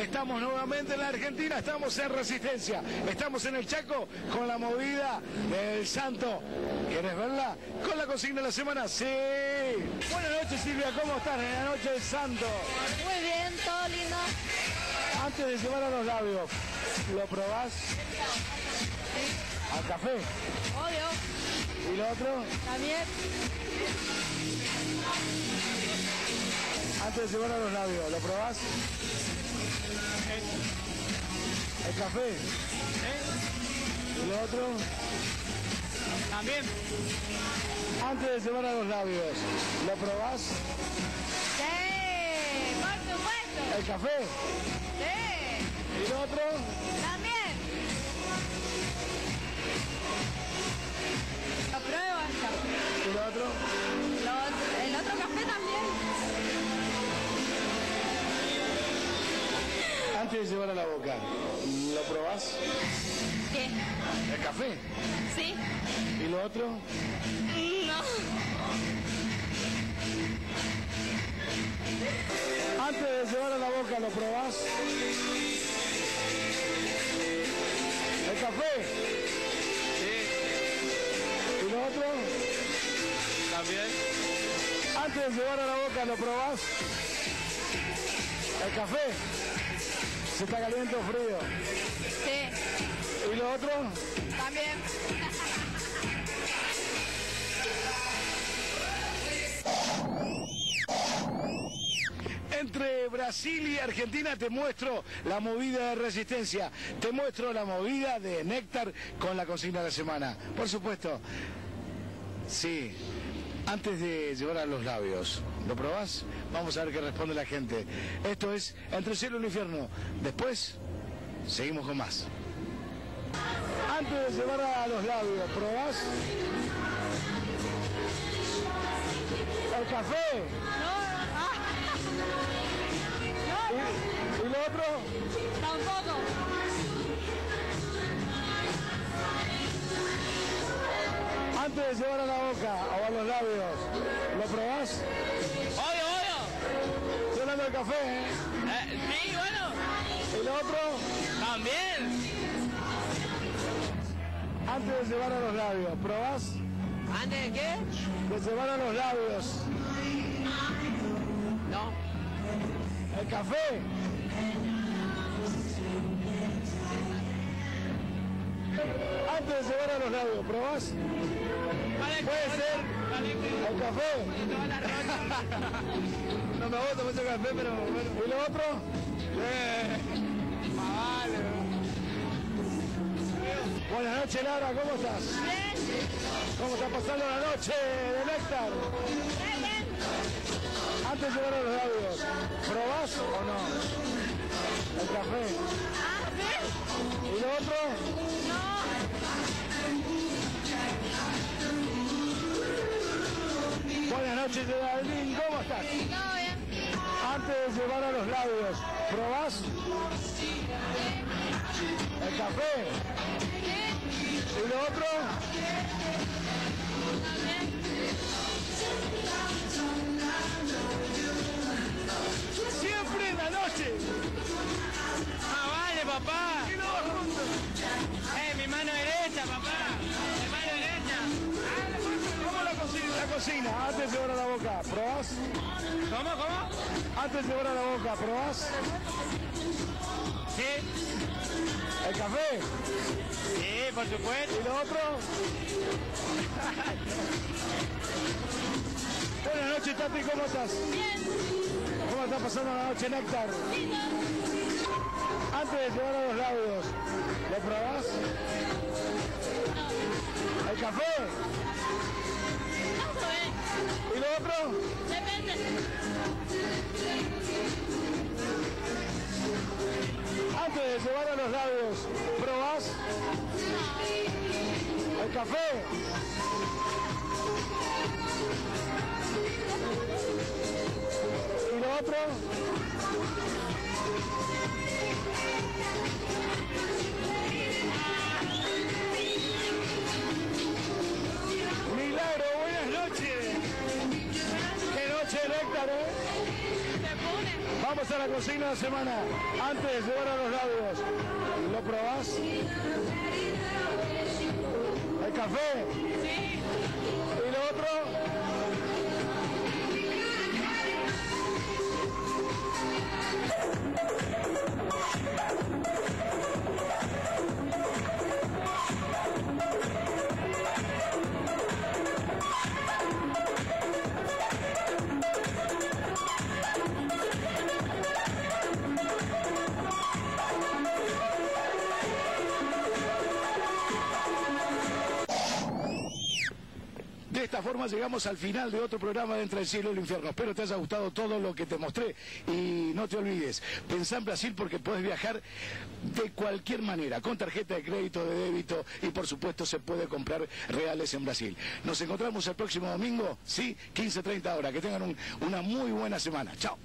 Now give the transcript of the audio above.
Estamos nuevamente en la Argentina, estamos en Resistencia, estamos en el Chaco con la movida del Santo. ¿Quieres verla? Con la consigna de la semana, sí. Buenas noches Silvia, ¿cómo estás en la noche del Santo? Muy bien, todo lindo. Antes de llevar a los labios, ¿lo probás? ¿Al café? Obvio. ¿Y lo otro? También. Antes de llevar a los labios, ¿lo probás? ¿El café? ¿Y lo otro? También. Antes de a los labios, ¿lo probás? Sí, por supuesto. ¿El café? Sí, ¿Y lo otro? también. Lo pruebo. ¿Y lo otro? Antes de llevar a la boca, ¿lo probás? ¿Qué? ¿El café? ¿Sí? ¿Y lo otro? No. Antes de llevar a la boca, ¿lo probás? ¿El café? Sí. ¿Y lo otro? También. Antes de llevar a la boca, ¿lo probás? ¿El café? ¿Si está caliente o frío? Sí, ¿Y lo otro? también. Entre Brasil y Argentina te muestro la movida de resistencia, te muestro la movida de Néctar con la consigna de la semana. Por supuesto, sí, antes de llevar a los labios, ¿lo probás? Vamos a ver qué responde la gente. Esto es Entre cielo y el infierno. Después, seguimos con más. Antes de llevar a los labios, ¿probás? ¿El café? No, ah, ¿Y, y lo otro? tampoco. Antes de llevar a la boca a los labios, ¿lo probás? Obvio, obvio. Estoy hablando del café, ¿eh? Eh, sí, bueno. ¿Y lo otro? También. Antes de llevar a los labios, ¿probás? ¿Antes de qué? De llevar a los labios, No. el café. Antes de llevar a los labios, ¿probás? Puede ser el café. No me gusta mucho el café, pero bueno. ¿Y lo otro? Vale. Buenas noches, Laura, ¿cómo estás? Bien, ¿Cómo está pasando la noche de Néctar? bien. Antes de a los labios, ¿probás o no? El café. Ah, sí. ¿Y lo otro? Noches, Geraldine, ¿cómo estás? Todo bien. Antes de llevar a los labios, ¿probás? El café. ¿Y lo otro? Cocina? Antes de llevar a la boca, ¿probás? ¿Cómo, cómo? Antes de llevar a la boca, ¿probás? Sí. El café. Sí, por supuesto. ¿Y lo otro? Buenas noches, Tati, ¿cómo estás? Bien, ¿Cómo está pasando la noche, Néctar? lindo. Antes de llevar a los labios, ¿lo probás? ¿El café? ¿Y lo otro? Depende. Antes de llevar a los labios, ¿probás? ¿El café? ¿Y lo otro? Vamos a la cocina de la semana. Antes de llevar a los labios. ¿Lo probás? ¿Hay café? Sí. Esta forma llegamos al final de otro programa de Entre el Cielo y el Infierno. Espero te haya gustado todo lo que te mostré y no te olvides, pensá en Brasil porque puedes viajar de cualquier manera, con tarjeta de crédito, de débito y por supuesto se puede comprar reales en Brasil. Nos encontramos el próximo domingo, sí, 15.30 horas. Que tengan un- una muy buena semana. Chao.